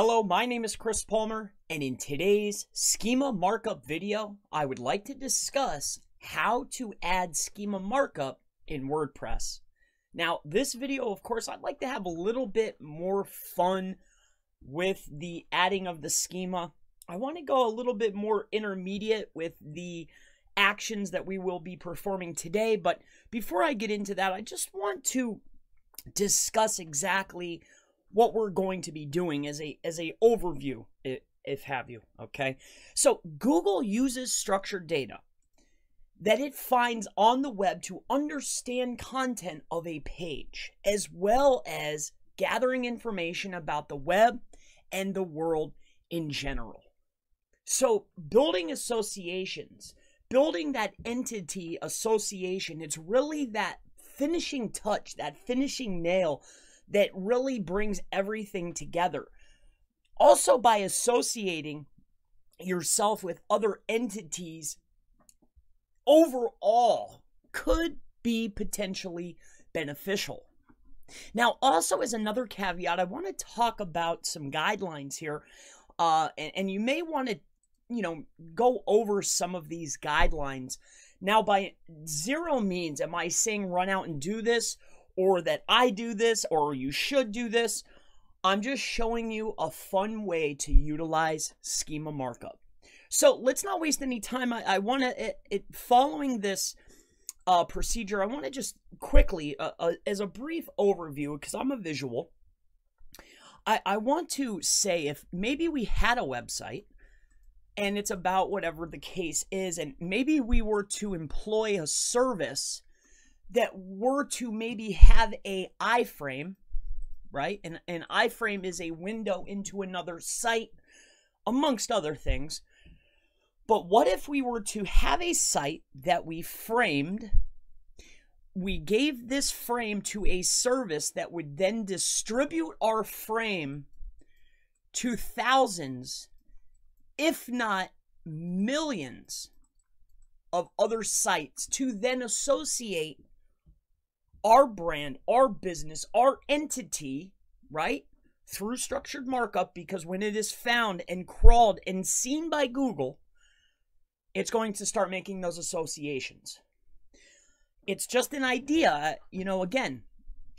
Hello, my name is Chris Palmer, and in today's schema markup video, I would like to discuss how to add schema markup in WordPress. Now, this video, of course, I'd like to have a little bit more fun with the adding of the schema. I want to go a little bit more intermediate with the actions that we will be performing today, but before I get into that, I just want to discuss exactly what we're going to be doing as a as a overview if have you okay? So google uses structured data that it finds on the web to understand content of a page as well as gathering information about the web and the world in general. So building associations building that entity association it's really that finishing touch that finishing nail that really brings everything together. Also, by associating yourself with other entities, overall could be potentially beneficial. Now, also, as another caveat, I want to talk about some guidelines here. Uh, and, and you may want to, you know, go over some of these guidelines. Now, by zero means am I saying run out and do this or that I do this or you should do this. I'm just showing you a fun way to utilize schema markup. So let's not waste any time. I, I want to, following this uh, procedure, I want to just quickly, uh, uh, as a brief overview, because I'm a visual, I, I want to say if maybe we had a website and it's about whatever the case is, and maybe we were to employ a service that were to maybe have a iframe, right? And an iframe is a window into another site, amongst other things. But what if we were to have a site that we framed? We gave this frame to a service that would then distribute our frame to thousands, if not millions, of other sites to then associate our brand, our business, our entity, right? Through structured markup, because when it is found and crawled and seen by Google, it's going to start making those associations. It's just an idea, you know, again,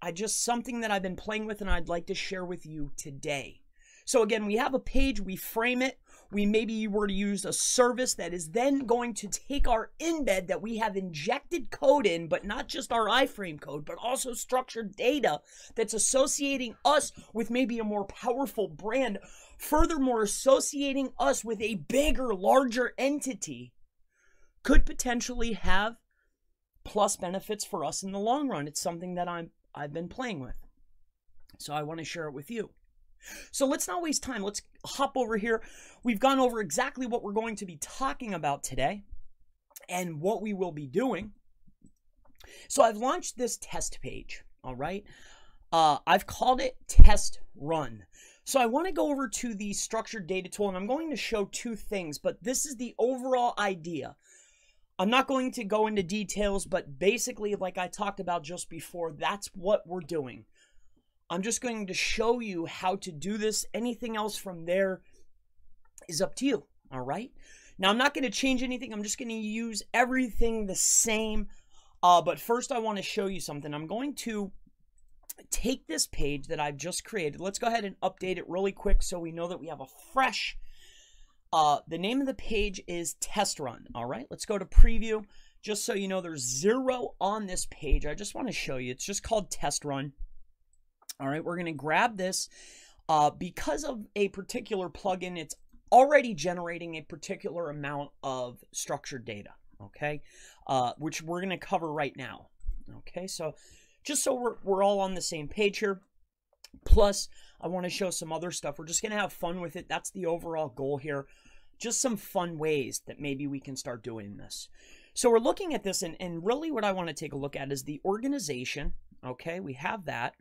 I just something that I've been playing with and I'd like to share with you today. So again, we have a page, we frame it, we maybe were to use a service that is then going to take our embed that we have injected code in, but not just our iframe code, but also structured data that's associating us with maybe a more powerful brand, furthermore, associating us with a bigger, larger entity could potentially have plus benefits for us in the long run. It's something that I'm I've been playing with. So I want to share it with you. So let's not waste time. Let's hop over here. We've gone over exactly what we're going to be talking about today and what we will be doing. So I've launched this test page, all right? Uh, I've called it test run. So I want to go over to the structured data tool and I'm going to show two things, but this is the overall idea. I'm not going to go into details, but basically, like I talked about just before, that's what we're doing. I'm just going to show you how to do this. Anything else from there is up to you. All right. Now, I'm not going to change anything. I'm just going to use everything the same. Uh, but first, I want to show you something. I'm going to take this page that I've just created. Let's go ahead and update it really quick so we know that we have a fresh. Uh, the name of the page is Test Run. All right. Let's go to Preview. Just so you know, there's zero on this page. I just want to show you. It's just called Test Run. All right, we're going to grab this. Uh, because of a particular plugin, it's already generating a particular amount of structured data, okay, uh, which we're going to cover right now. Okay, so just so we're, we're all on the same page here. Plus, I want to show some other stuff. We're just going to have fun with it. That's the overall goal here. Just some fun ways that maybe we can start doing this. So we're looking at this, and, and really what I want to take a look at is the organization. Okay, we have that.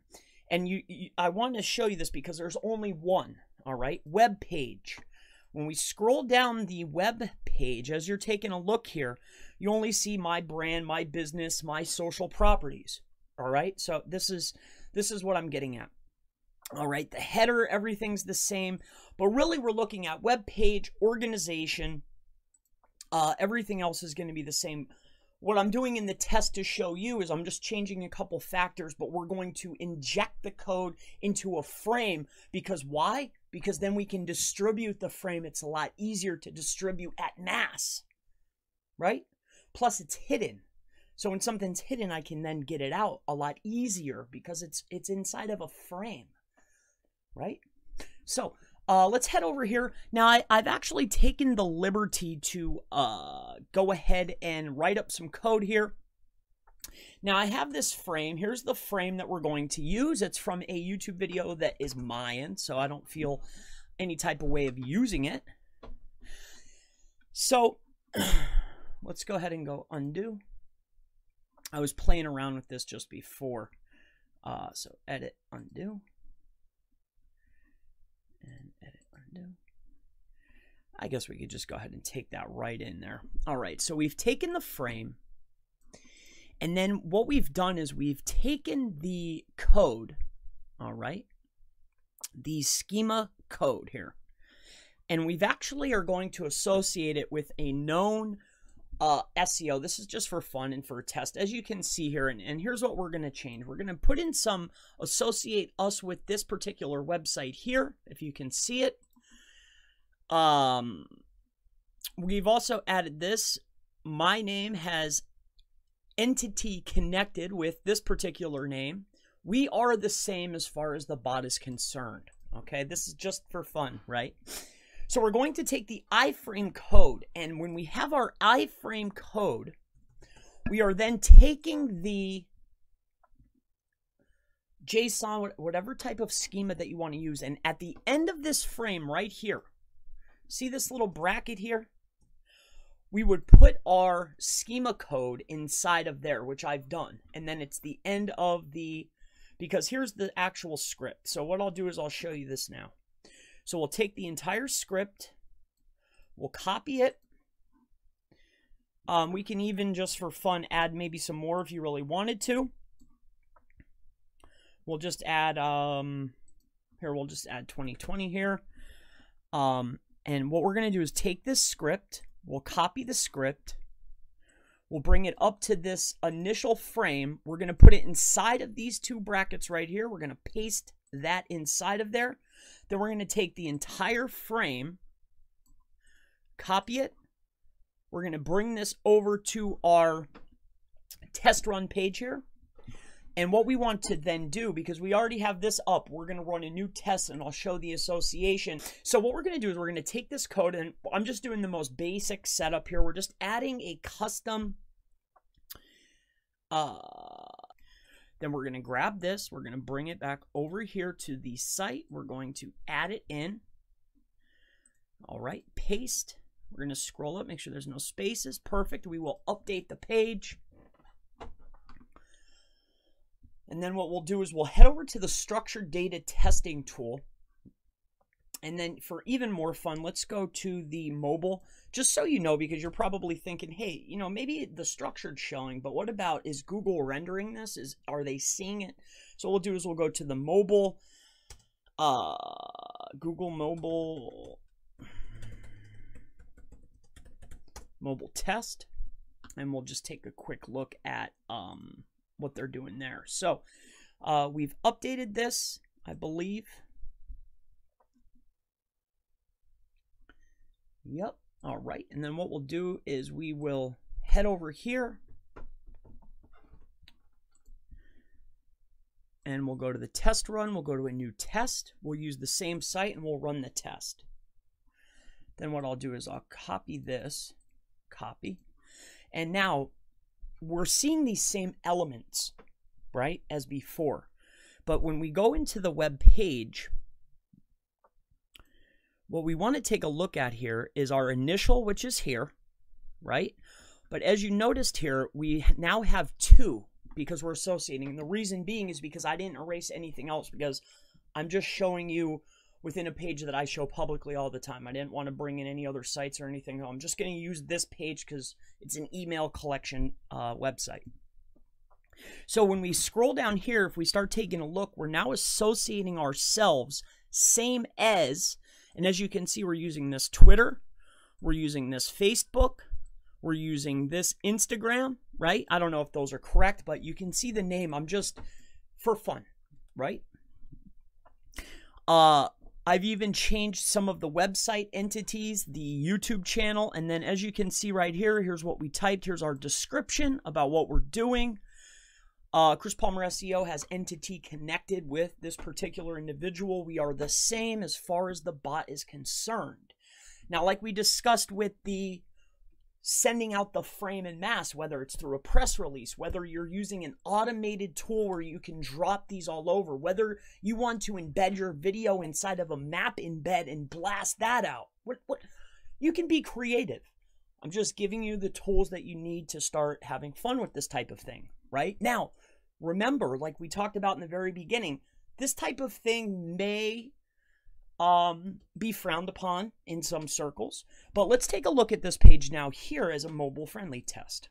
And you, you, I want to show you this because there's only one, all right? Web page. When we scroll down the web page, as you're taking a look here, you only see my brand, my business, my social properties. All right? So this is this is what I'm getting at. All right, the header, everything's the same, but really we're looking at web page, organization, uh, everything else is going to be the same. What I'm doing in the test to show you is I'm just changing a couple factors, but we're going to inject the code into a frame because why? Because then we can distribute the frame. It's a lot easier to distribute at mass, right? Plus it's hidden. So when something's hidden, I can then get it out a lot easier because it's it's inside of a frame, right? So uh, let's head over here. Now, I have actually taken the liberty to uh, go ahead and write up some code here. Now, I have this frame. Here's the frame that we're going to use. It's from a YouTube video that is mine, so I don't feel any type of way of using it. So, let's go ahead and go undo. I was playing around with this just before. Uh, so, edit, undo. And edit, undo. I guess we could just go ahead and take that right in there. All right, so we've taken the frame. And then what we've done is we've taken the code, all right, the schema code here. And we've actually are going to associate it with a known uh, SEO. This is just for fun and for a test. As you can see here, and, and here's what we're going to change. We're going to put in some associate us with this particular website here, if you can see it. Um, we've also added this. My name has entity connected with this particular name. We are the same as far as the bot is concerned. Okay, this is just for fun, right? So we're going to take the iframe code, and when we have our iframe code, we are then taking the JSON, whatever type of schema that you want to use, and at the end of this frame right here, see this little bracket here? We would put our schema code inside of there, which I've done, and then it's the end of the, because here's the actual script. So what I'll do is I'll show you this now. So we'll take the entire script, we'll copy it. Um, we can even, just for fun, add maybe some more if you really wanted to. We'll just add, um, here, we'll just add 2020 here. Um, and what we're going to do is take this script, we'll copy the script, we'll bring it up to this initial frame. We're going to put it inside of these two brackets right here. We're going to paste that inside of there. Then we're going to take the entire frame, copy it. We're going to bring this over to our test run page here. And what we want to then do, because we already have this up, we're going to run a new test and I'll show the association. So what we're going to do is we're going to take this code and I'm just doing the most basic setup here. We're just adding a custom uh, then we're going to grab this. We're going to bring it back over here to the site. We're going to add it in. All right, paste. We're going to scroll up, make sure there's no spaces. Perfect. We will update the page. And then what we'll do is we'll head over to the structured data testing tool. And then for even more fun, let's go to the mobile just so you know, because you're probably thinking, hey, you know, maybe the structured showing, but what about is Google rendering this? Is are they seeing it? So what we'll do is we'll go to the mobile, uh, Google mobile, mobile test, and we'll just take a quick look at um what they're doing there. So uh, we've updated this, I believe. Yep. All right, and then what we'll do is we will head over here and we'll go to the test run. We'll go to a new test. We'll use the same site and we'll run the test. Then what I'll do is I'll copy this, copy. And now we're seeing these same elements, right, as before. But when we go into the web page, what we want to take a look at here is our initial, which is here, right? But as you noticed here, we now have two because we're associating. And the reason being is because I didn't erase anything else because I'm just showing you within a page that I show publicly all the time. I didn't want to bring in any other sites or anything. I'm just going to use this page because it's an email collection uh, website. So when we scroll down here, if we start taking a look, we're now associating ourselves same as, and as you can see, we're using this Twitter, we're using this Facebook, we're using this Instagram, right? I don't know if those are correct, but you can see the name. I'm just for fun, right? Uh, I've even changed some of the website entities, the YouTube channel, and then as you can see right here, here's what we typed. Here's our description about what we're doing. Uh, Chris Palmer SEO has entity connected with this particular individual. We are the same as far as the bot is concerned. Now, like we discussed with the sending out the frame and mass, whether it's through a press release, whether you're using an automated tool where you can drop these all over, whether you want to embed your video inside of a map embed and blast that out. What, what, you can be creative. I'm just giving you the tools that you need to start having fun with this type of thing, right? Now, remember, like we talked about in the very beginning, this type of thing may um, be frowned upon in some circles. But let's take a look at this page now here as a mobile friendly test.